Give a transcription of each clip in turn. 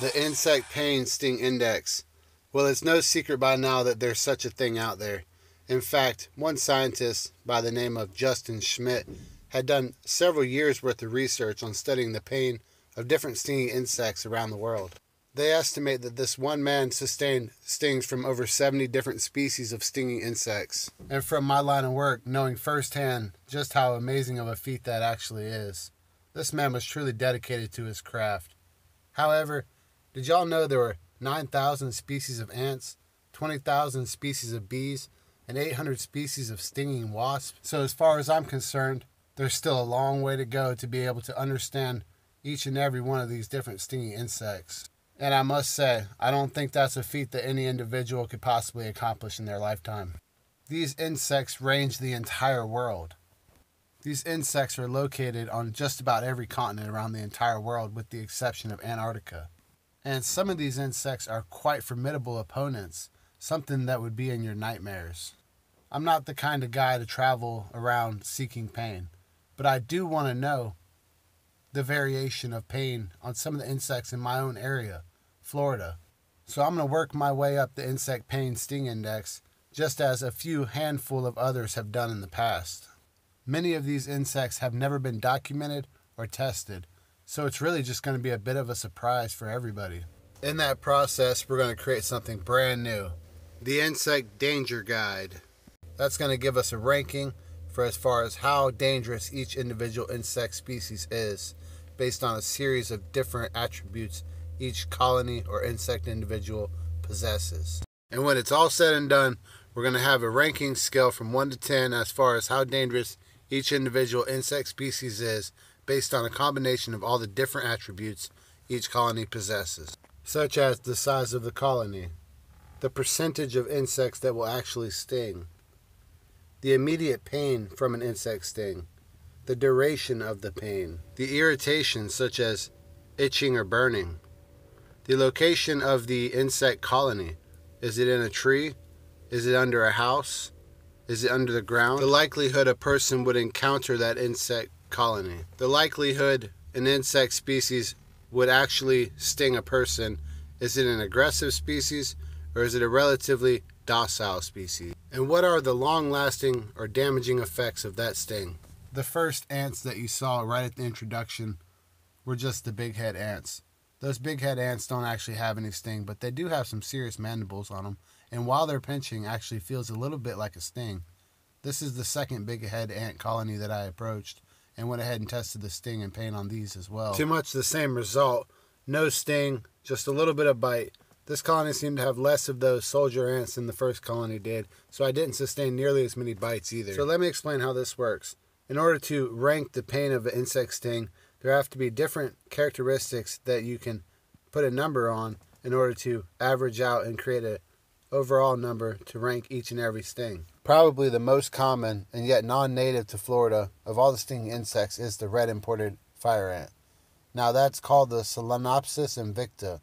The insect pain sting index. Well, it's no secret by now that there's such a thing out there. In fact, one scientist by the name of Justin Schmidt had done several years worth of research on studying the pain of different stinging insects around the world. They estimate that this one man sustained stings from over 70 different species of stinging insects. And from my line of work, knowing firsthand just how amazing of a feat that actually is, this man was truly dedicated to his craft. However, did y'all know there were 9,000 species of ants, 20,000 species of bees, and 800 species of stinging wasps? So, as far as I'm concerned, there's still a long way to go to be able to understand each and every one of these different stinging insects. And I must say, I don't think that's a feat that any individual could possibly accomplish in their lifetime. These insects range the entire world. These insects are located on just about every continent around the entire world, with the exception of Antarctica. And some of these insects are quite formidable opponents, something that would be in your nightmares. I'm not the kind of guy to travel around seeking pain, but I do want to know the variation of pain on some of the insects in my own area, Florida. So I'm going to work my way up the insect pain sting index, just as a few handful of others have done in the past. Many of these insects have never been documented or tested, so it's really just going to be a bit of a surprise for everybody. In that process, we're going to create something brand new the Insect Danger Guide. That's going to give us a ranking for as far as how dangerous each individual insect species is, based on a series of different attributes each colony or insect individual possesses. And when it's all said and done, we're going to have a ranking scale from 1 to 10 as far as how dangerous each individual insect species is based on a combination of all the different attributes each colony possesses, such as the size of the colony, the percentage of insects that will actually sting, the immediate pain from an insect sting, the duration of the pain, the irritation such as itching or burning, the location of the insect colony. Is it in a tree? Is it under a house? Is it under the ground? The likelihood a person would encounter that insect colony. The likelihood an insect species would actually sting a person. Is it an aggressive species or is it a relatively docile species? And what are the long lasting or damaging effects of that sting? The first ants that you saw right at the introduction were just the big head ants. Those big head ants don't actually have any sting, but they do have some serious mandibles on them. And while they're pinching, actually feels a little bit like a sting. This is the second big head ant colony that I approached and went ahead and tested the sting and pain on these as well. Too much the same result. No sting, just a little bit of bite. This colony seemed to have less of those soldier ants than the first colony did, so I didn't sustain nearly as many bites either. So let me explain how this works. In order to rank the pain of an insect sting, there have to be different characteristics that you can put a number on in order to average out and create an overall number to rank each and every sting. Probably the most common and yet non-native to Florida of all the stinging insects is the red imported fire ant. Now that's called the Solenopsis invicta.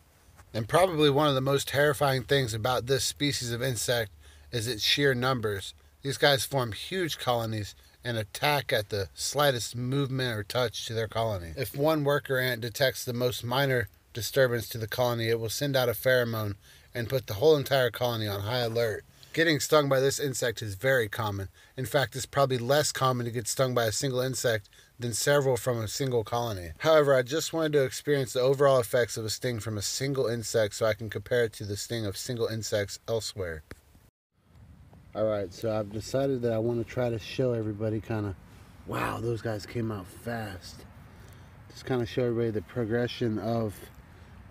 And probably one of the most terrifying things about this species of insect is its sheer numbers. These guys form huge colonies and attack at the slightest movement or touch to their colony. If one worker ant detects the most minor disturbance to the colony, it will send out a pheromone and put the whole entire colony on high alert. Getting stung by this insect is very common. In fact, it's probably less common to get stung by a single insect than several from a single colony. However, I just wanted to experience the overall effects of a sting from a single insect so I can compare it to the sting of single insects elsewhere. Alright, so I've decided that I want to try to show everybody kind of, wow, those guys came out fast. Just kind of show everybody the progression of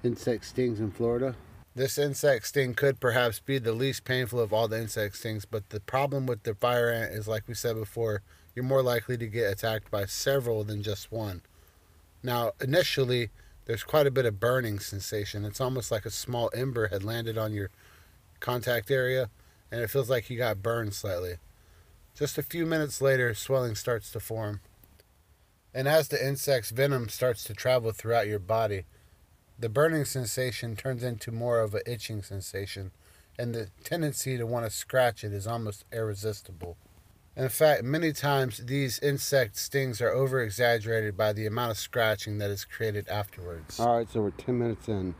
insect stings in Florida. This insect sting could perhaps be the least painful of all the insect stings, but the problem with the fire ant is, like we said before, you're more likely to get attacked by several than just one. Now, initially, there's quite a bit of burning sensation. It's almost like a small ember had landed on your contact area, and it feels like you got burned slightly. Just a few minutes later, swelling starts to form. And as the insect's venom starts to travel throughout your body, the burning sensation turns into more of an itching sensation, and the tendency to want to scratch it is almost irresistible. In fact, many times these insect stings are over exaggerated by the amount of scratching that is created afterwards. All right, so we're 10 minutes in.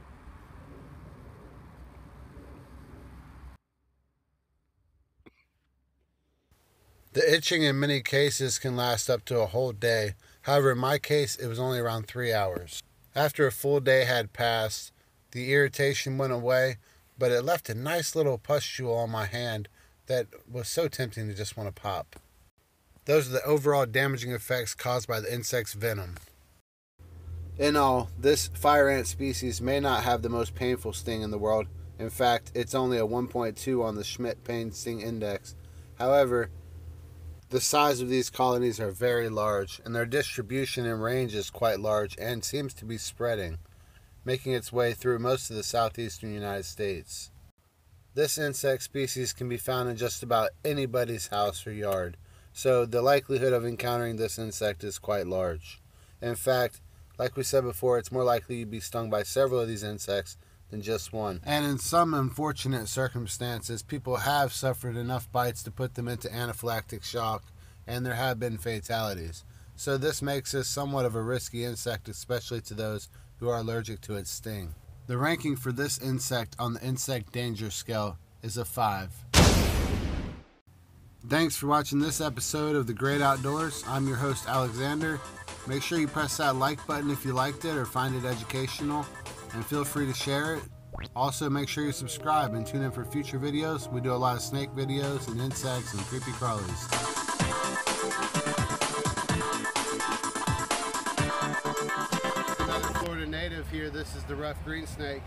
The itching in many cases can last up to a whole day. However, in my case, it was only around three hours. After a full day had passed, the irritation went away, but it left a nice little pustule on my hand that was so tempting to just want to pop. Those are the overall damaging effects caused by the insect's venom. In all, this fire ant species may not have the most painful sting in the world. In fact, it's only a 1.2 on the Schmidt Pain Sting Index. However, the size of these colonies are very large, and their distribution and range is quite large and seems to be spreading, making its way through most of the southeastern United States. This insect species can be found in just about anybody's house or yard, so the likelihood of encountering this insect is quite large. In fact, like we said before, it's more likely you'd be stung by several of these insects than just one. And in some unfortunate circumstances, people have suffered enough bites to put them into anaphylactic shock, and there have been fatalities. So this makes this somewhat of a risky insect, especially to those who are allergic to its sting. The ranking for this insect on the insect danger scale is a 5. Thanks for watching this episode of The Great Outdoors. I'm your host, Alexander. Make sure you press that like button if you liked it or find it educational and feel free to share it. Also, make sure you subscribe and tune in for future videos. We do a lot of snake videos and insects and creepy crawlies. Another Florida native here. This is the rough green snake.